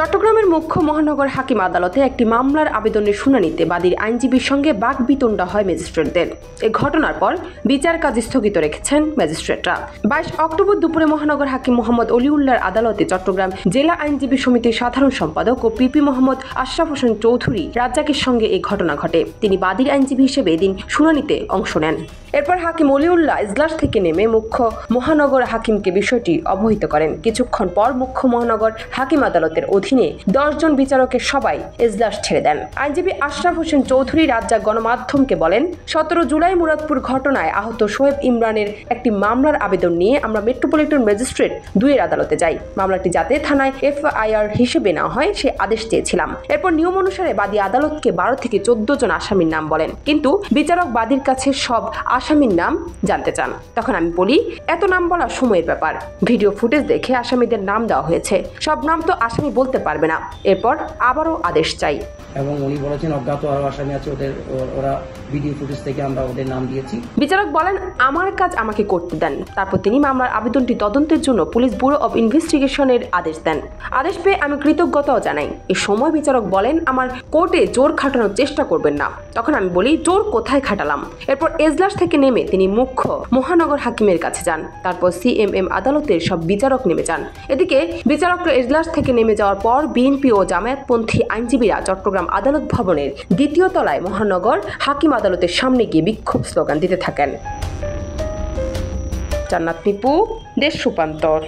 চট্টগ্রামের মুখ্য মহানগর হাকিম আদালতে একটি মামলার আবেদনের শুনানিতে বাদীর আইনজীবীর সঙ্গে বাকবিতণ্ডা হয় ম্যাজিস্ট্রেটদের। এ ঘটনার পর বিচার কাজ স্থগিত রেখেছেন ম্যাজিস্ট্রেটরা। বাইশ অক্টোবর দুপুরে মহানগর হাকিম মোহাম্মদ অলিউল্লাহর আদালতে চট্টগ্রাম জেলা আইনজীবী সমিতির সাধারণ সম্পাদক ও পিপি মোহাম্মদ আশরাফ হোসেন চৌধুরী রাজ্জাকের সঙ্গে এই ঘটনা ঘটে। তিনি বাদীর আইনজীবী হিসেবে এদিন শুনানিতে অংশ নেন। এরপর হাকিম অলিউল্লাহ ইজলাস থেকে নেমে মুখ্য মহানগর হাকিমকে বিষয়টি অবহিত করেন। কিছুক্ষণ পর মুখ্য মহানগর হাকিম আদালতের অধীনে দশজন বিচারকের সবাই এজলাস ছেড়ে দেন। আইনজীবী আশরাফ হোসেন চৌধুরী রাজ্জাক গণমাধ্যমকে বলেন, সতেরো জুলাই মুরাদপুর ঘটনায় আহত শোয়েব ইমরানের একটি মামলার আবেদন নিয়ে আমরা মেট্রোপলিটন ম্যাজিস্ট্রেট দুইয়ের আদালতে যাই। মামলাটি যাতে থানায় এফআইআর হিসেবে না হয়, সে আদেশ চেয়েছিলাম। এরপর নিয়ম অনুসারে বাদী আদালতকে বারো থেকে চোদ্দ জন আসামির নাম বলেন। কিন্তু বিচারক বাদীর কাছে সব আসামির নাম জানতে চান। তখন আমি বলি, এত নাম বলা সময়ের ব্যাপার। ভিডিও ফুটেজ দেখে আসামিদের নাম দেওয়া হয়েছে। সব নাম তো আসামি বলতে পারবে না। এরপর আবারও আদেশ চাই। এবং উনি বলেছেন, অজ্ঞাত আরও আসামি আছে, ওদের, ওরা ভিডিও ফুটেজ থেকে আমরা ওদের নাম দিয়েছি। বিচারক বলেন, আমার কাজ আমাকে করতে দেন। তারপর তিনি মামলার আবেদনটি তদন্তের জন্য পুলিশ ব্যুরো অব ইনভেস্টিগেশনের আদেশ দেন। আদেশ পেয়ে আমি কৃতজ্ঞতাও জানাই। এ সময় বিচারক বলেন, আমার কোর্টে জোর খাটানোর চেষ্টা করবেন না। তখন আমি বলি, জোর কোথায় খাটালাম? এরপর এজলাস থেকে নেমে তিনি মুখ্য মহানগর হাকিমের কাছে যান। তারপর সিএমএম আদালতের সব বিচারক নেমে যান। এদিকে বিচারকরা এজলাস থেকে নেমে যাওয়ার পর বিএনপি ও জামায়াতপন্থী আইনজীবীরা চট্টগ্রাম আদালত ভবনের দ্বিতীয় তলায় মহানগর হাকিম আদালতের সামনে গিয়ে বিক্ষোভ স্লোগান দিতে থাকেন। জান্নাত পিপু দেশ রূপান্তর